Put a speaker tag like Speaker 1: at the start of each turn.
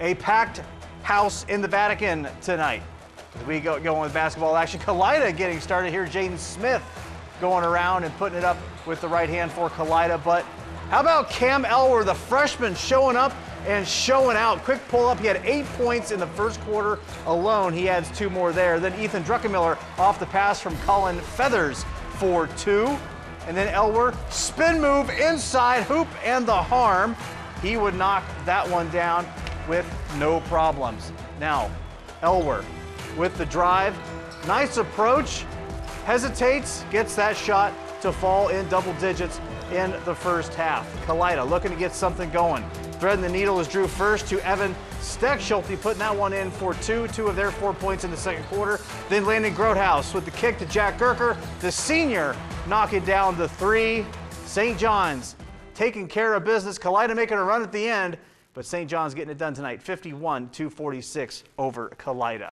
Speaker 1: a packed house in the Vatican tonight. We go going with basketball action, Kalida getting started here. Jaden Smith going around and putting it up with the right hand for Kalida. But how about Cam Elwer, the freshman, showing up and showing out? Quick pull up. He had eight points in the first quarter alone. He adds two more there. Then Ethan Druckenmiller off the pass from Colin Feathers for two. And then Elwer, spin move inside, hoop and the harm. He would knock that one down with no problems. Now, Elwer with the drive. Nice approach. Hesitates, gets that shot to fall in double digits in the first half. Kalida looking to get something going. Threading the needle is Drew first to Evan Stechschulte, putting that one in for two, two of their four points in the second quarter. Then Landon Grothaus with the kick to Jack Gerker, the senior knocking down the three. St. John's taking care of business. Kalida making a run at the end, but St. John's getting it done tonight, 51 246 over Kalida.